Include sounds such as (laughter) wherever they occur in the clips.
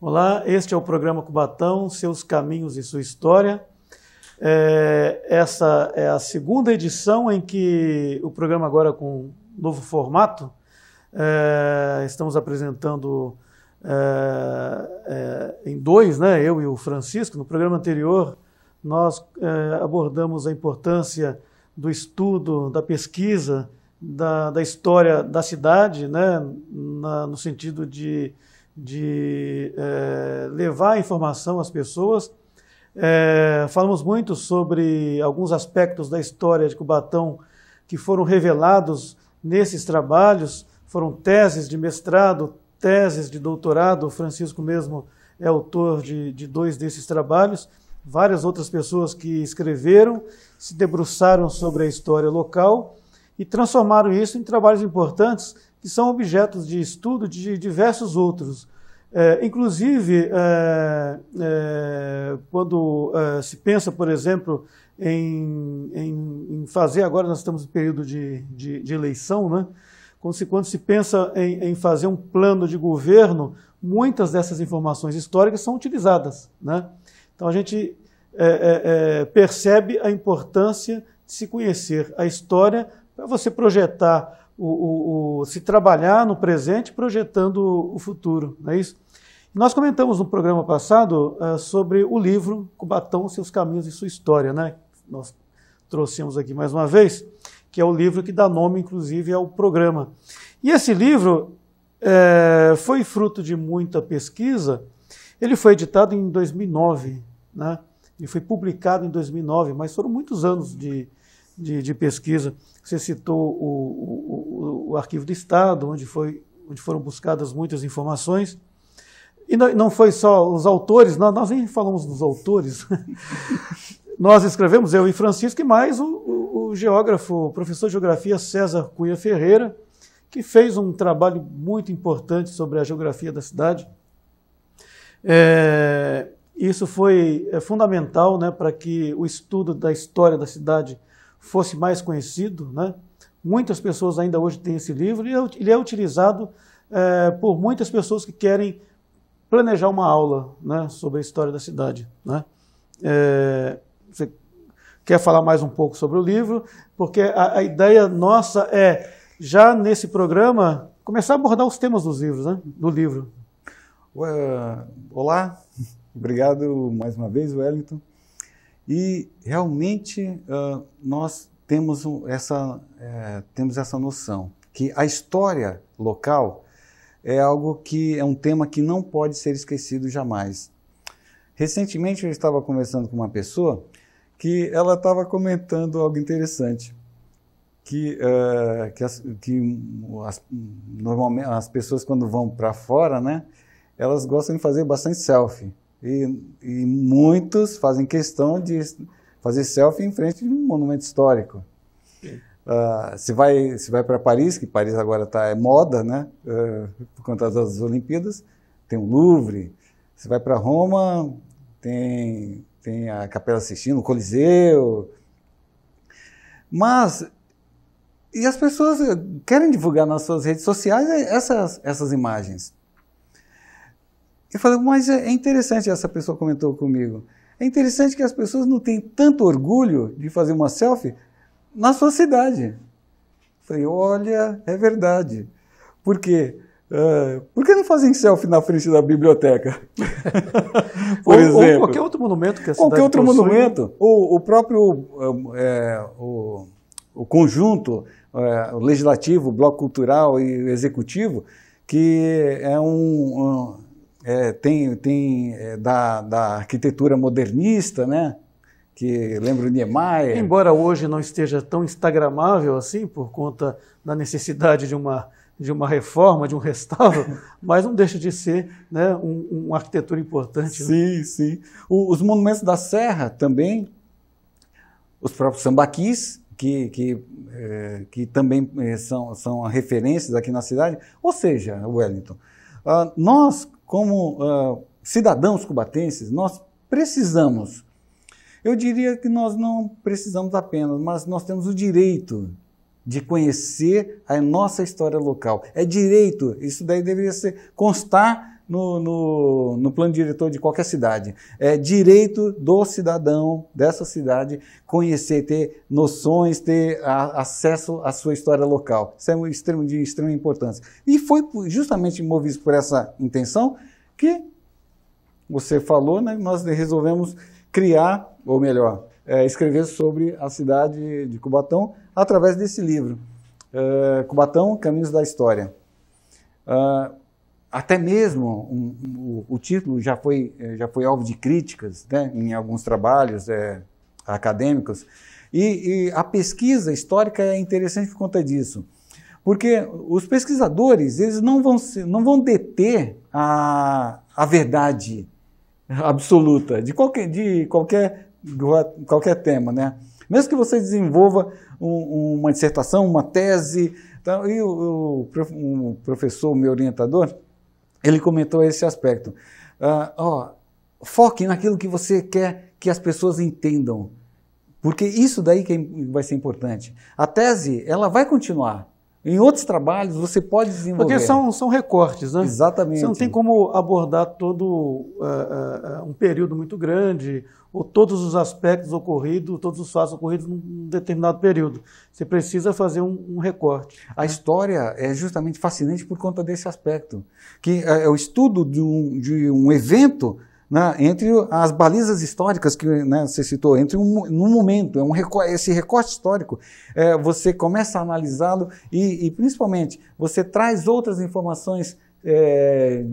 Olá, este é o programa Cubatão, Seus Caminhos e Sua História. É, essa é a segunda edição em que o programa agora com novo formato, é, estamos apresentando é, é, em dois, né, eu e o Francisco. No programa anterior, nós é, abordamos a importância do estudo, da pesquisa, da, da história da cidade, né, na, no sentido de de é, levar a informação às pessoas. É, falamos muito sobre alguns aspectos da história de Cubatão que foram revelados nesses trabalhos, foram teses de mestrado, teses de doutorado. O Francisco mesmo é autor de, de dois desses trabalhos. Várias outras pessoas que escreveram, se debruçaram sobre a história local e transformaram isso em trabalhos importantes que são objetos de estudo de diversos outros. É, inclusive, é, é, quando é, se pensa, por exemplo, em, em, em, fazer, agora nós estamos em período de, de, de eleição, né? quando, se, quando se pensa em, em, fazer um plano de governo, muitas dessas informações históricas são utilizadas. Né? Então a gente é, é, percebe a importância de se conhecer a história para você projetar o, o, o, se trabalhar no presente projetando o futuro, não é isso? Nós comentamos no programa passado uh, sobre o livro Cubatão, Seus Caminhos e Sua História, né? Nós trouxemos aqui mais uma vez, que é o livro que dá nome, inclusive, ao programa. E esse livro é, foi fruto de muita pesquisa. Ele foi editado em 2009, né? Foi publicado em 2009, mas foram muitos anos de, de, de pesquisa. Você citou o, o, o, Arquivo do Estado, onde, foi, onde foram buscadas muitas informações. E não foi só os autores, nós nem falamos dos autores. (laughs) nós escrevemos, eu e Francisco, e mais o, o, o geógrafo, o professor de geografia César Cunha Ferreira, que fez um trabalho muito importante sobre a geografia da cidade. É, isso foi é, fundamental né, para que o estudo da história da cidade fosse mais conhecido. Né? Muitas pessoas ainda hoje têm esse livro e ele é utilizado é, por muitas pessoas que querem planejar uma aula né, sobre a história da cidade. Né? É, você quer falar mais um pouco sobre o livro? Porque a, a, ideia nossa é, já nesse programa, começar a abordar os temas dos livros, né, do livro. Olá, obrigado mais uma vez, Wellington. E realmente uh, nós temos essa, é, temos essa noção que a história local é algo que é um tema que não pode ser esquecido jamais. Recentemente eu estava conversando com uma pessoa que ela estava comentando algo interessante, que, uh, que, as, que as, normalmente as pessoas quando vão para fora, né, elas gostam de fazer bastante selfie. E, e muitos fazem questão de fazer selfie em frente de um monumento histórico. Uh, se vai, se vai para Paris, que Paris agora está é moda, né? Uh, por conta das Olimpíadas, tem o Louvre. Se vai para Roma, tem, tem a Capela Sistina, o Coliseu. Mas, e as pessoas querem divulgar nas suas redes sociais essas, essas imagens. Eu falei, mas é interessante, essa pessoa comentou comigo. É interessante que as pessoas não têm tanto orgulho de fazer uma selfie na sua cidade. Eu falei, olha, é verdade. Por quê? Uh, por que não fazem selfie na frente da biblioteca? (laughs) Por ou, exemplo. Ou qualquer outro monumento que a cidade Qualquer outro possui. monumento. Ou o próprio é, o, o conjunto é, o legislativo, o bloco cultural e executivo, que é um, um é, tem, tem é, da, da arquitetura modernista, né? que lembra o Niemeyer. Embora hoje não esteja tão instagramável assim, por conta da necessidade de uma, de uma reforma, de um restauro, (laughs) mas não deixa de ser né, um, uma arquitetura importante. Né? Sim, né? sim. O, os monumentos da Serra também, os próprios sambaquis, que, que, é, que também é, são, são referências aqui na cidade. Ou seja, Wellington, uh, nós como uh, cidadãos cubatenses, nós precisamos Eu diria que nós não precisamos apenas, mas nós temos o direito de conhecer a nossa história local. É direito, isso daí deveria ser, constar no, no, no, plano diretor de qualquer cidade. É direito do cidadão dessa cidade conhecer, ter noções, ter a, acesso à sua história local. Isso é um extremo, de extrema importância. E foi justamente movido por essa intenção que você falou, né, nós resolvemos criar, ou melhor, é, escrever sobre a cidade de Cubatão através desse livro, é, Cubatão, Caminhos da História. Uh, até mesmo um, um, o, título já foi, é, já foi alvo de críticas né, em alguns trabalhos é, acadêmicos, e, e, a pesquisa histórica é interessante por conta disso, porque os pesquisadores eles não vão, não vão deter a, a verdade absoluta de qualquer, de qualquer, qualquer tema, né? Mesmo que você desenvolva um, uma dissertação, uma tese, então, e o, o, o professor, meu orientador, ele comentou esse aspecto. Uh, ó, foque naquilo que você quer que as pessoas entendam, porque isso daí que é vai ser importante. A tese, ela vai continuar, em outros trabalhos você pode desenvolver. Porque são, são recortes, né? Exatamente. Você não tem como abordar todo uh, uh, um período muito grande, ou todos os aspectos ocorridos, todos os fatos ocorridos num determinado período. Você precisa fazer um, um recorte. A né? história é justamente fascinante por conta desse aspecto. Que é, é o estudo de um, de um evento né, entre as balizas históricas que né, você citou, entre um, momento, é um esse recorte histórico, é, você começa a analisá-lo e, e, principalmente, você traz outras informações, é,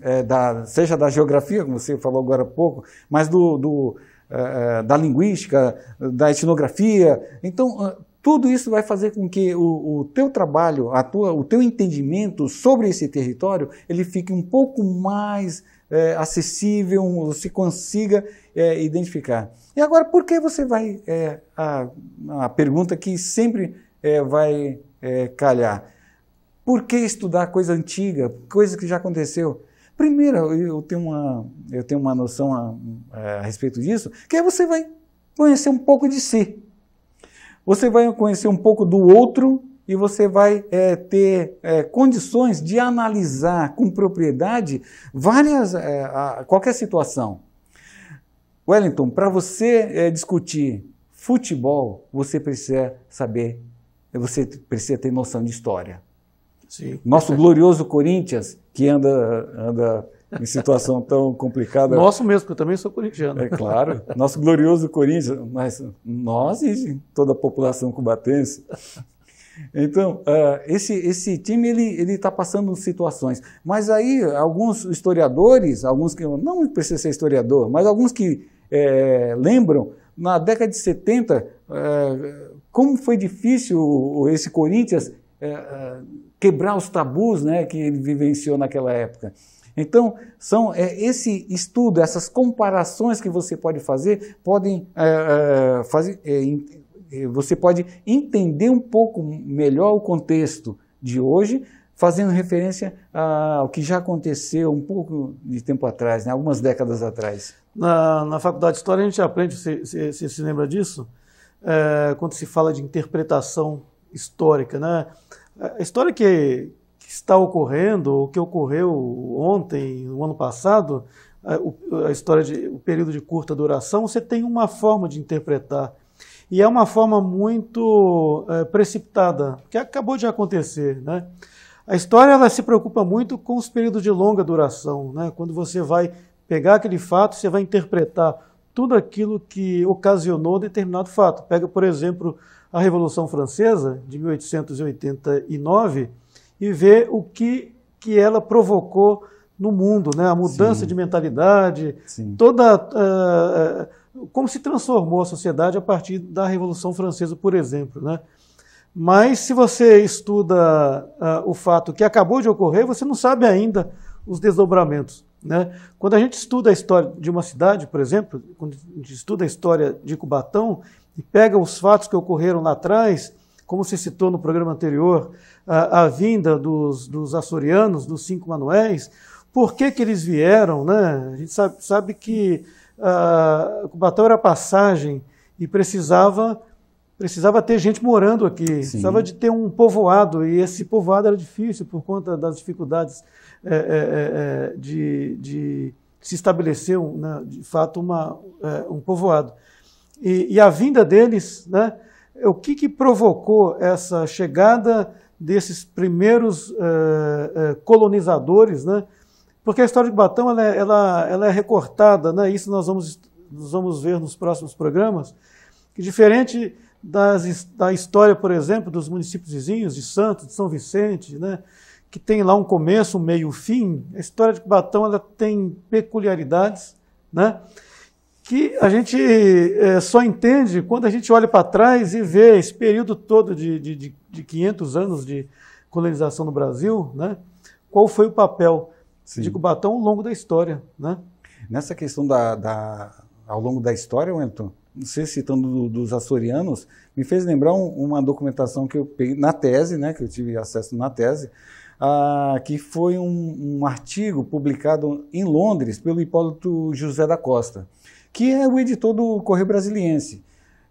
é, da, seja da geografia, como você falou agora há pouco, mas do, do é, é, da linguística, da etnografia. Então, tudo isso vai fazer com que o, o teu trabalho, a tua, o teu entendimento sobre esse território, ele fique um pouco mais é, acessível, você consiga é, identificar. E agora, por que você vai. É, a, a pergunta que sempre é, vai é, calhar. Por que estudar coisa antiga, coisa que já aconteceu? Primeiro, eu tenho uma, eu tenho uma noção a, a respeito disso, que é você vai conhecer um pouco de si. Você vai conhecer um pouco do outro e você vai é, ter é, condições de analisar com propriedade várias, é, a, qualquer situação. Wellington, para você é, discutir futebol, você precisa saber, você precisa ter noção de história. Sim. Nosso glorioso Corinthians, que anda, anda em situação tão complicada. Nosso mesmo, que eu também sou corintiano. É claro, nosso glorioso Corinthians, mas nós e toda a população cubatense. Então, uh, esse, esse time ele está passando situações. Mas aí, alguns historiadores, alguns que não precisa ser historiador, mas alguns que é, lembram, na década de 70, é, como foi difícil esse Corinthians é, quebrar os tabus né, que ele vivenciou naquela época. Então, são é, esse estudo, essas comparações que você pode fazer, podem fazer, você pode entender um pouco melhor o contexto de hoje, fazendo referência ao que já aconteceu um pouco de tempo atrás, né? algumas décadas atrás. Na, na faculdade de História a gente aprende, você, você, você se lembra disso? É, quando se fala de interpretação histórica. Né? A história que, que está ocorrendo, ou que ocorreu ontem, no ano passado, a, a história de o período de curta duração, você tem uma forma de interpretar e é uma forma muito é, precipitada, que acabou de acontecer. Né? A história ela se preocupa muito com os períodos de longa duração. Né? Quando você vai pegar aquele fato, você vai interpretar tudo aquilo que ocasionou determinado fato. Pega, por exemplo, a Revolução Francesa, de 1889, e vê o que, que ela provocou no mundo, né? a mudança Sim. de mentalidade, Sim. toda. Uh, como se transformou a sociedade a partir da Revolução Francesa, por exemplo. Né? Mas se você estuda uh, o fato que acabou de ocorrer, você não sabe ainda os desdobramentos. Né? Quando a gente estuda a história de uma cidade, por exemplo, quando a gente estuda a história de Cubatão e pega os fatos que ocorreram lá atrás, como se citou no programa anterior, a, a vinda dos, dos açorianos, dos cinco manuéis, por que, que eles vieram? Né? A gente sabe, sabe que uh, Cubatão era passagem e precisava precisava ter gente morando aqui, Sim. precisava de ter um povoado, e esse povoado era difícil por conta das dificuldades é, é, é, de, de, se estabelecer, né, de fato, uma, é, um povoado. E, e, a vinda deles, né, o que, que provocou essa chegada desses primeiros é, é, colonizadores, né? Porque a história de Batão ela, ela, ela é recortada, né? Isso nós vamos, nós vamos ver nos próximos programas, que diferente das, da história, por exemplo, dos municípios vizinhos, de Santos, de São Vicente, né, que tem lá um começo, um meio, um fim, a história de Cubatão ela tem peculiaridades né, que a gente é, só entende quando a gente olha para trás e vê esse período todo de, de, de 500 anos de colonização no Brasil, né, qual foi o papel Sim. de Cubatão ao longo da história. Né? Nessa questão da, da, ao longo da história, Wellington, você citando do, dos açorianos, me fez lembrar um, uma documentação que eu peguei na tese, né, que eu tive acesso na tese, ah, que foi um, um, artigo publicado em Londres pelo Hipólito José da Costa, que é o editor do Correio Brasiliense,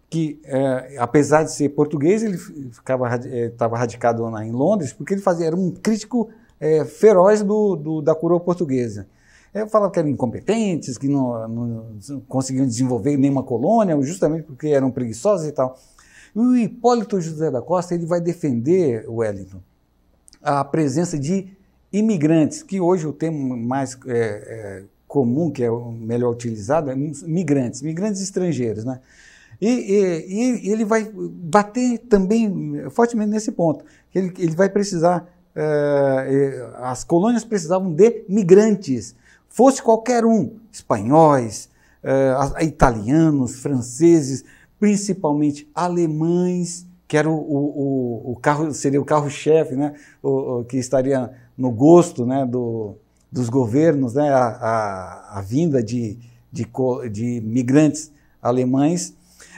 que é, apesar de ser português, ele estava é, radicado lá em Londres, porque ele fazia, era um crítico é, feroz do, do, da coroa portuguesa. Eu falava que eram incompetentes, que não, não, conseguiam desenvolver nenhuma colônia, justamente porque eram preguiçosos e tal. E o Hipólito José da Costa ele vai defender, Wellington, a presença de imigrantes, que hoje o termo mais é, é, comum, que é o melhor utilizado, é migrantes, migrantes estrangeiros, né? E, e, e ele vai bater também fortemente nesse ponto, ele, ele vai precisar, é, as colônias precisavam de migrantes, fosse qualquer um, espanhóis, uh, italianos, franceses, principalmente alemães, que era o, o, o carro, seria o carro-chefe, né, o, o, que estaria no gosto né, do, dos governos, né, a, a, a vinda de, de, de, migrantes alemães.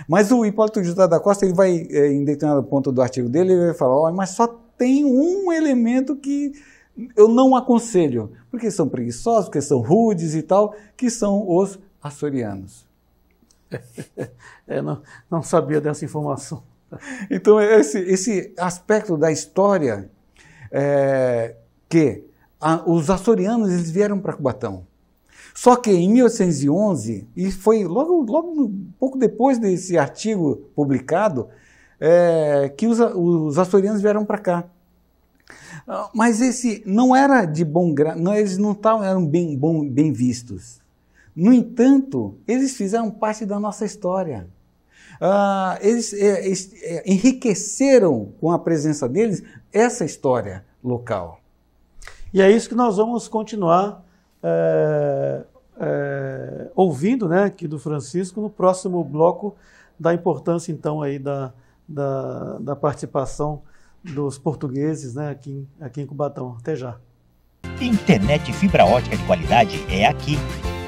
Mas o Hipólito José da Costa, ele vai, eh, em determinado ponto do artigo dele, ele vai falar, oh, mas só tem um elemento que eu não aconselho, porque são preguiçosos, porque são rudes e tal, que são os açorianos. (laughs) É, não, não sabia dessa informação. (laughs) Então, esse, esse aspecto da história é, que a, os açorianos eles vieram para Cubatão. Só que em 1811, e foi logo, logo pouco depois desse artigo publicado, é, que os, os açorianos vieram para cá. Ah, mas esse não era de bom grado, eles não tavam, eram bem, bom, bem vistos. No entanto, eles fizeram parte da nossa história. Uh, eles, é, é, enriqueceram com a presença deles essa história local. E é isso que nós vamos continuar é, é, ouvindo né, aqui do Francisco no próximo bloco da importância então aí da, da, da participação dos portugueses né, aqui, aqui em Cubatão. Até já. Internet fibra ótica de qualidade é aqui.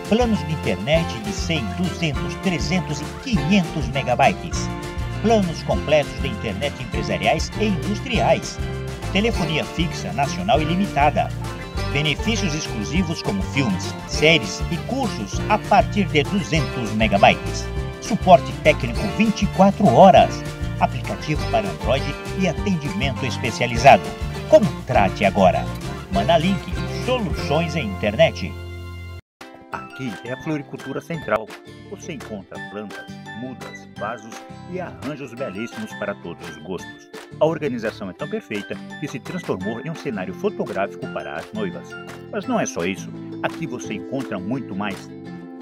Planos de internet de 100, 200, 300 e 500 megabytes. Planos completos de internet empresariais e industriais. Telefonia fixa nacional ilimitada. Benefícios exclusivos como filmes, séries e cursos a partir de 200 megabytes. Suporte técnico 24 horas aplicativo para Android e atendimento especializado. Contrate agora. Manda link Soluções em Internet. Aqui é a Floricultura Central. Você encontra plantas, mudas, vasos e arranjos belíssimos para todos os gostos. A organização é tão perfeita que se transformou em um cenário fotográfico para as noivas. Mas não é só isso. Aqui você encontra muito mais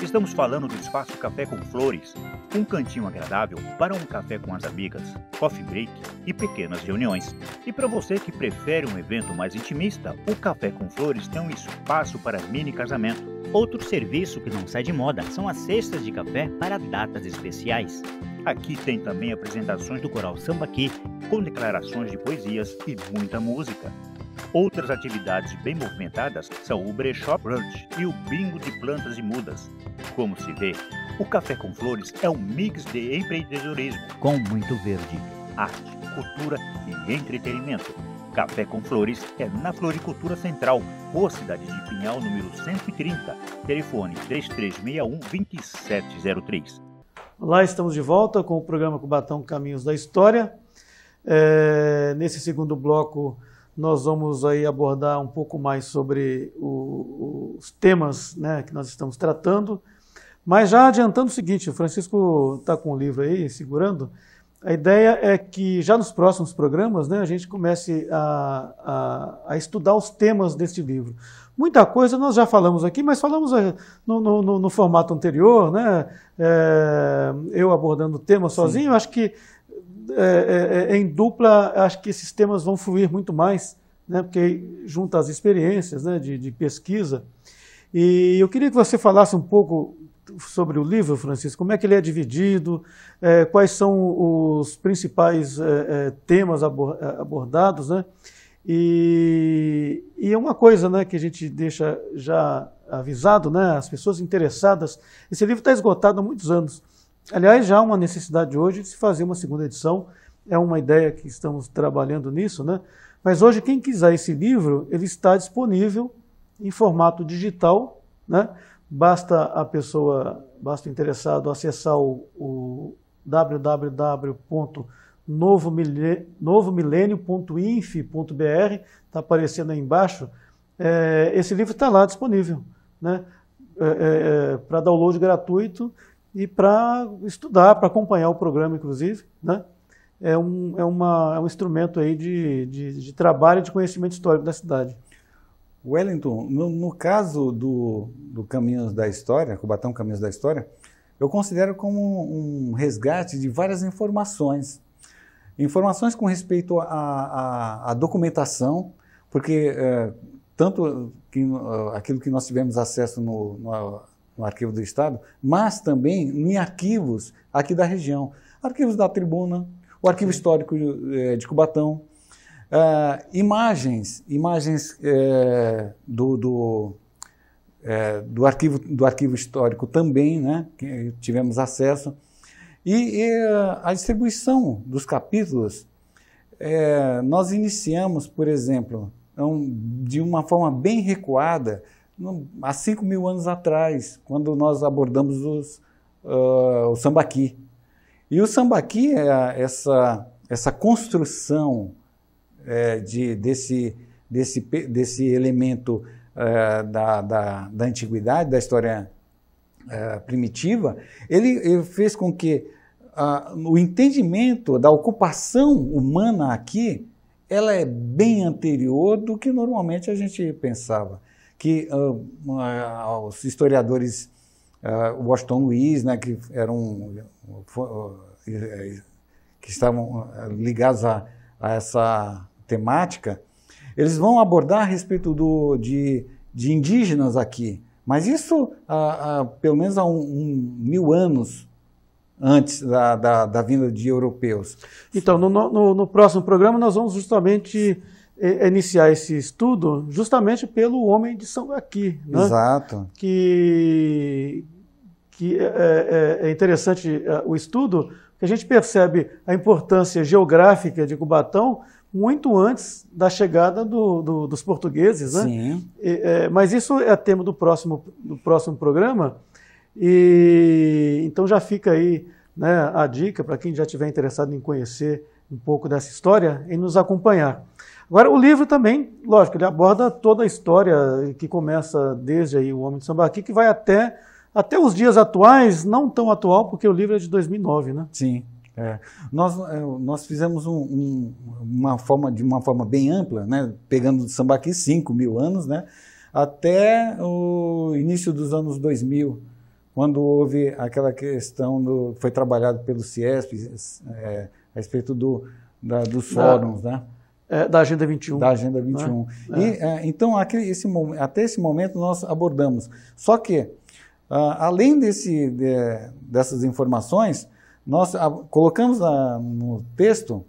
Estamos falando do espaço Café com Flores, um cantinho agradável para um café com as amigas, coffee break e pequenas reuniões. E para você que prefere um evento mais intimista, o Café com Flores tem um espaço para mini casamento. Outro serviço que não sai de moda são as cestas de café para datas especiais. Aqui tem também apresentações do coral Sambaqui, com declarações de poesias e muita música. Outras atividades bem movimentadas são o brechó brunch e o bingo de plantas e mudas. Como se vê, o Café com Flores é um mix de empreendedorismo com muito verde, arte, cultura e entretenimento. Café com Flores é na Floricultura Central, Rua Cidade de Pinhal, número 130. Telefone 3361-2703. Olá, estamos de volta com o programa Cubatão Caminhos da História. É, nesse segundo bloco, nós vamos aí abordar um pouco mais sobre o, os temas né, que nós estamos tratando. Mas já adiantando o seguinte, o Francisco está com o livro aí, segurando. A ideia é que já nos próximos programas né, a gente comece a, a, a estudar os temas deste livro. Muita coisa nós já falamos aqui, mas falamos eh, no, no, no formato anterior, né? É, eu abordando o tema sozinho, acho que é, é, em dupla, acho que esses temas vão fluir muito mais, né? porque junta as experiências né? de, de pesquisa. E eu queria que você falasse um pouco sobre o livro, Francisco, como é que ele é dividido, é, quais são os principais é, é, temas abordados, né? E, e é uma coisa né, que a gente deixa já avisado, né, as pessoas interessadas, esse livro está esgotado há muitos anos. Aliás, já há uma necessidade hoje de se fazer uma segunda edição, é uma ideia que estamos trabalhando nisso, né? Mas hoje, quem quiser esse livro, ele está disponível em formato digital, né? Basta a pessoa, basta o interessado acessar o, o www.novomilenio.inf.br, está aparecendo aí embaixo. É, esse livro está lá disponível, né? É, é, é para download gratuito e para estudar, para acompanhar o programa, inclusive, né? É um, é, uma, é um instrumento aí de, de, de trabalho e de conhecimento histórico da cidade. Wellington, no, no caso do, do Caminhos da História, Cubatão Caminhos da História, eu considero como um resgate de várias informações. Informações com respeito à documentação, porque é, tanto que, uh, aquilo que nós tivemos acesso no, no, no, Arquivo do Estado, mas também em arquivos aqui da região. Arquivos da Tribuna, o Arquivo Histórico de, de Cubatão, Uh, imagens, imagens é, do, do, é, do, arquivo, do arquivo histórico também, né, que tivemos acesso, e, e a distribuição dos capítulos, é, nós iniciamos, por exemplo, um, de uma forma bem recuada, há 5 mil anos atrás, quando nós abordamos os, uh, o sambaqui. E o sambaqui é essa, essa construção é, de, desse, desse, desse elemento é, da, da, da, antiguidade, da história é, primitiva, ele, ele, fez com que o entendimento da ocupação humana aqui ela é bem anterior do que normalmente a gente pensava. Que uh, uh, os historiadores uh, Washington Luiz, né, que eram que estavam ligados a, a essa temática, eles vão abordar a respeito do, de, de indígenas aqui. Mas isso, há, pelo menos há um, um, mil anos antes da, da, da, vinda de europeus. Então, no, no, no próximo programa, nós vamos justamente eh, iniciar esse estudo justamente pelo homem de São aqui, né? Exato. Que, que é, é, é interessante o estudo, que a gente percebe a importância geográfica de Cubatão muito antes da chegada do, do, dos portugueses, né? Sim. E, é, mas isso é tema do próximo, do próximo programa, e então já fica aí né, a dica para quem já estiver interessado em conhecer um pouco dessa história, em nos acompanhar. Agora, o livro também, lógico, ele aborda toda a história que começa desde aí o Homem de Sambaqui, que vai até, até os dias atuais, não tão atual, porque o livro é de 2009, né? Sim. É, nós, é, nós fizemos um, um, uma forma de uma forma bem ampla, né, pegando de Sambaqui 5 mil anos, né, até o início dos anos 2000, quando houve aquela questão do foi trabalhado pelo Ciesp é, a respeito do, da, dos fóruns, da, né? É, da Agenda 21. Da Agenda 21. Né? E, é, então, aquele, esse, até esse momento nós abordamos. Só que, ah, além desse, de, dessas informações, nós colocamos no texto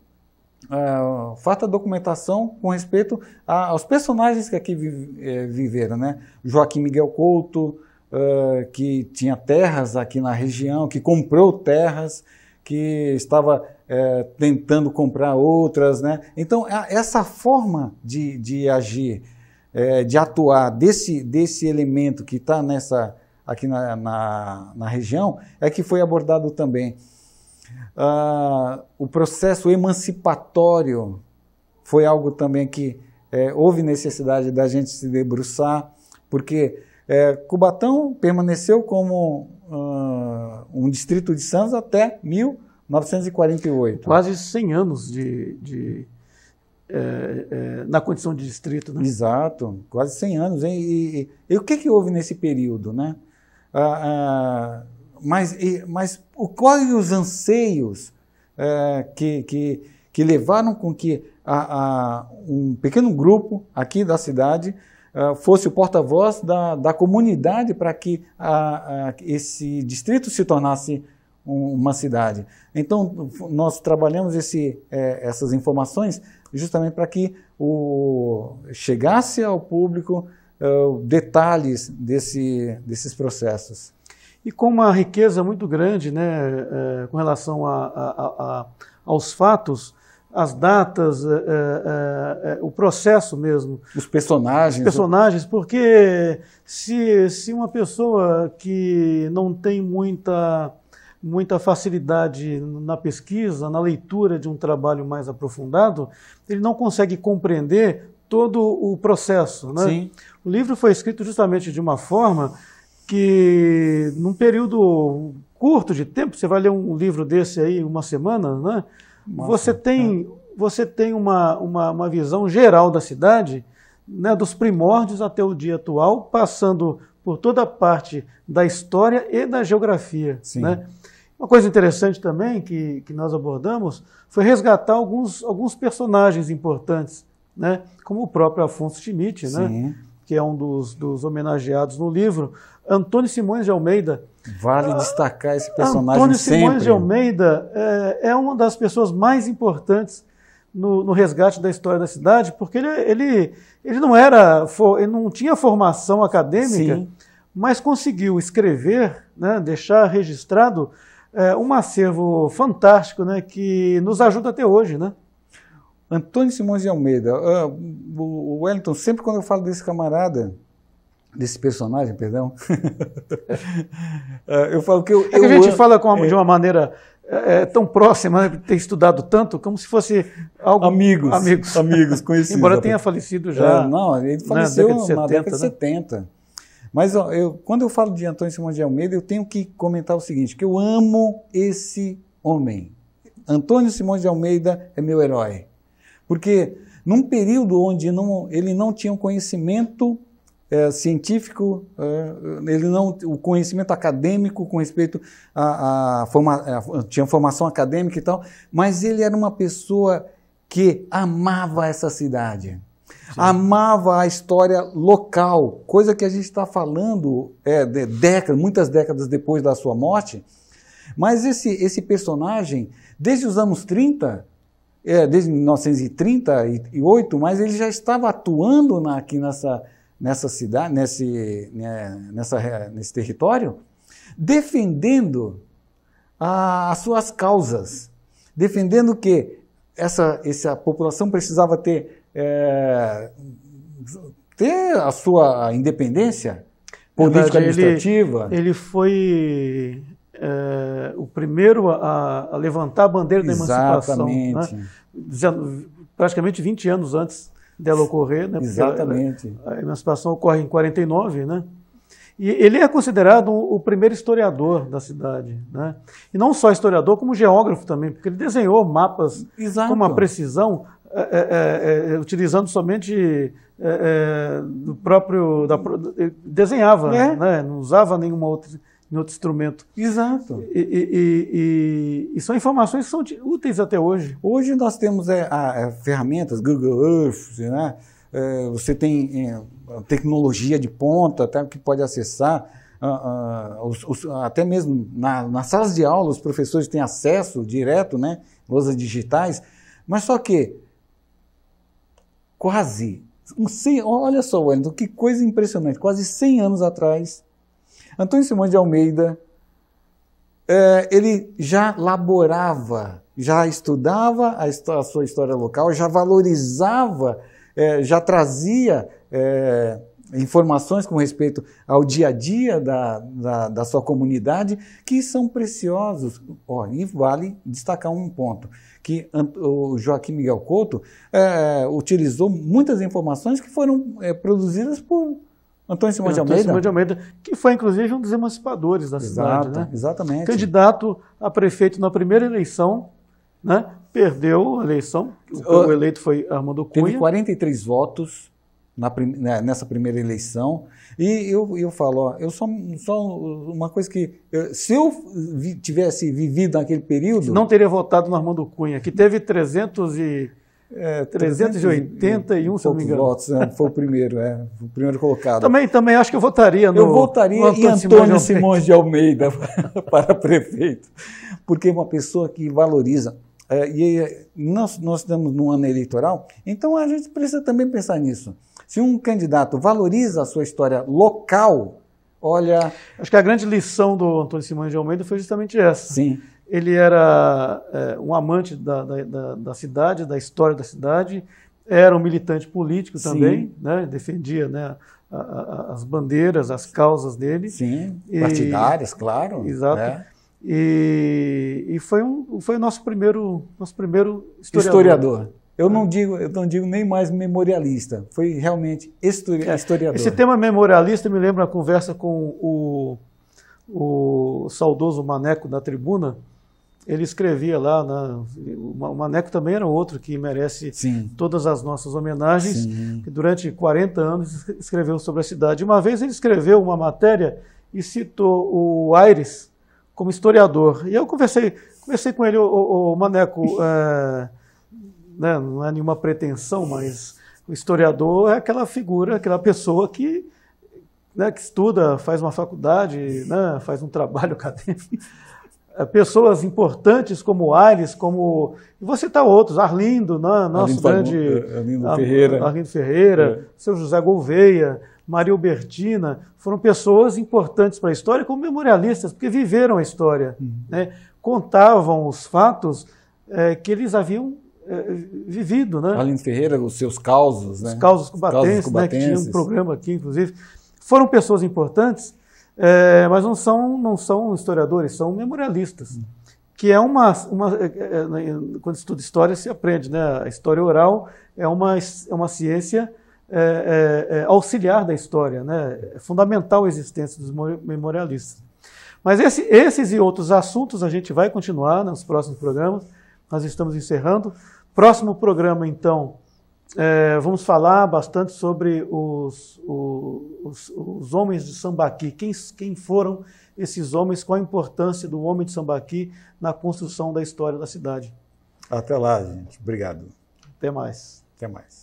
a, farta documentação com respeito a, aos personagens que aqui vi, é, viveram, né? Joaquim Miguel Couto, uh, que tinha terras aqui na região, que comprou terras, que estava é, tentando comprar outras. Né? Então, essa forma de, de agir, é, de atuar desse, desse elemento que está nessa aqui na, na, na, região, é que foi abordado também. Ah, o processo emancipatório foi algo também que é, houve necessidade da gente se debruçar, porque é, Cubatão permaneceu como uh, um distrito de Santos até 1948. Quase 100 anos de, de é, é, na condição de distrito. Né? Exato, quase 100 anos. E, e, e, o que, que houve nesse período? Né? Ah, ah, mas, e, mas quais os anseios é, que, que, que levaram com que a, a, um pequeno grupo aqui da cidade uh, fosse o porta-voz da, da comunidade para que a, esse distrito se tornasse uma cidade. Então, nós trabalhamos esse, é, essas informações justamente para que o, chegasse ao público uh, detalhes desse, desses processos. E com uma riqueza muito grande né, é, com relação a, a, a, aos fatos, as datas, é, é, é, o processo mesmo. Os personagens. Os personagens, porque se, se uma pessoa que não tem muita, muita facilidade na pesquisa, na leitura de um trabalho mais aprofundado, ele não consegue compreender todo o processo. Né? Sim. O livro foi escrito justamente de uma forma que, num período curto de tempo, você vai ler um livro desse aí, uma semana, né? Você tem, é. você tem uma, uma, uma visão geral da cidade, né, dos primórdios até o dia atual, passando por toda a parte da história e da geografia. Né? Uma coisa interessante também que, que nós abordamos foi resgatar alguns, alguns personagens importantes, né? como o próprio Afonso Schmidt, né? que é um dos, dos homenageados no livro, Antônio Simões de Almeida. Vale destacar esse personagem Antônio sempre. Simões de Almeida é, é, uma das pessoas mais importantes no, no, resgate da história da cidade, porque ele, ele, ele não era, ele não tinha formação acadêmica, Sim. mas conseguiu escrever, né, deixar registrado é, um acervo fantástico, né, que nos ajuda até hoje, né? Antônio Simões de Almeida, uh, o Wellington, sempre quando eu falo desse camarada, desse personagem, perdão. É, (laughs) eu falo que eu. É que eu, a gente fala uma, é, de uma maneira é, é, tão próxima, né, ter estudado tanto, como se fosse algo. Amigos. Amigos. Amigos, (laughs) conhecidos. Embora tenha falecido já. É, não, ele faleceu na década de 70. Década de 70. Né? Mas eu, quando eu falo de Antônio Simão de Almeida, eu tenho que comentar o seguinte: que eu amo esse homem. Antônio Simões de Almeida é meu herói. Porque num período onde não, ele não tinha um conhecimento é, científico, é, ele não, o conhecimento acadêmico com respeito a, forma, tinha formação acadêmica e tal, mas ele era uma pessoa que amava essa cidade. Sim. Amava a história local, coisa que a gente está falando é, de décadas, muitas décadas depois da sua morte. Mas esse, esse personagem, desde os anos 30, é, desde 1938, mas ele já estava atuando na, aqui nessa, nessa cidade, nesse, né, nessa, nesse território, defendendo a, as suas causas, defendendo que essa, essa população precisava ter, é, ter a sua independência política administrativa. Ele, ele foi é, o primeiro a, a, levantar a bandeira da emancipação. Né? Praticamente 20 anos antes dela ocorrer. Né? Exatamente. A, a emancipação ocorre em 49, né? E ele é considerado o primeiro historiador da cidade. Né? E não só historiador, como geógrafo também, porque ele desenhou mapas Exato. com uma precisão, é, é, é, utilizando somente do próprio. Da, desenhava, né? não usava nenhuma outra em outro instrumento. Exato. E, e, e, e, são informações que são úteis até hoje. Hoje nós temos é, a, ferramentas, Google Earth, né? É, você tem é, tecnologia de ponta até que pode acessar. Uh, uh, os, os, até mesmo na, nas salas de aula, os professores têm acesso direto, né? Lousas digitais. Mas só que quase, 100, olha só, Wellington, que coisa impressionante, quase 100 anos atrás, Antônio Simões de Almeida é, ele já laborava, já estudava a, a, sua história local, já valorizava, é, já trazia é, informações com respeito ao dia a dia da, da, da sua comunidade que são preciosos. Oh, e vale destacar um ponto, que o Joaquim Miguel Couto é, utilizou muitas informações que foram é, produzidas por Antônio Simão de Almeida. Simão de Almeida, que foi inclusive um dos emancipadores da Exato, cidade. Né? Exatamente. Candidato a prefeito na primeira eleição, né? perdeu a eleição, o eleito foi Armando Cunha. Teve 43 votos, na, né, nessa primeira eleição. E eu, eu falo, ó, eu só, só uma coisa que. Eu, se eu vi, tivesse vivido naquele período. Não teria votado no Armando Cunha, que teve 300 e. É, 381, se não me engano. votos, né? foi o primeiro, é, o primeiro colocado. Também, também acho que eu votaria no. Eu votaria no Antônio em Antônio Simões de Almeida (laughs) para prefeito, porque é uma pessoa que valoriza. É, e nós, nós estamos num ano eleitoral, então a gente precisa também pensar nisso. Se um candidato valoriza a sua história local, olha. Acho que a grande lição do Antônio Simões de Almeida foi justamente essa. Sim. Ele era é, um amante da, da, da, cidade, da história da cidade, era um militante político também, né? defendia né, a, a, as bandeiras, as causas dele. Sim, partidárias, claro. Exato. É. E, e, foi, um, foi o nosso primeiro, nosso primeiro historiador. historiador. Eu não digo, eu não digo nem mais memorialista, foi realmente é, historiador. Esse tema memorialista me lembra a conversa com o, o saudoso Maneco da Tribuna. Ele escrevia lá, na, o Maneco também era outro que merece Sim. todas as nossas homenagens, Sim. que durante 40 anos escreveu sobre a cidade. Uma vez ele escreveu uma matéria e citou o Aires como historiador. E eu conversei, conversei com ele, o, o, Maneco. É, né, não é nenhuma pretensão, mas o historiador é aquela figura, aquela pessoa que, né, que estuda, faz uma faculdade, né, faz um trabalho (laughs) acadêmico. É, pessoas importantes como Aires, como. E você está outros, Arlindo, né, nosso Arlindo grande. É, Arlindo Ferreira. Arlindo Ferreira, é. seu José Gouveia, Maria Albertina, foram pessoas importantes para a história como memorialistas, porque viveram a história. Uhum. Né, contavam os fatos é, que eles haviam é, vivido, né? Aline Ferreira, os seus causos, né? Os causos cubatenses, causos Né, que tinha um programa aqui, inclusive. Foram pessoas importantes, é, mas não são, não são historiadores, são memorialistas. Hum. Que é uma. uma quando estuda história, se aprende, né? A história oral é uma, é uma ciência é, auxiliar da história, né? É fundamental a existência dos memorialistas. Mas esse, esses e outros assuntos a gente vai continuar nos próximos programas. Nós estamos encerrando. Próximo programa, então, é, vamos falar bastante sobre os, os, os, homens de Sambaqui. Quem, quem foram esses homens? Qual a importância do homem de Sambaqui na construção da história da cidade? Até lá, gente. Obrigado. Até mais. Até mais.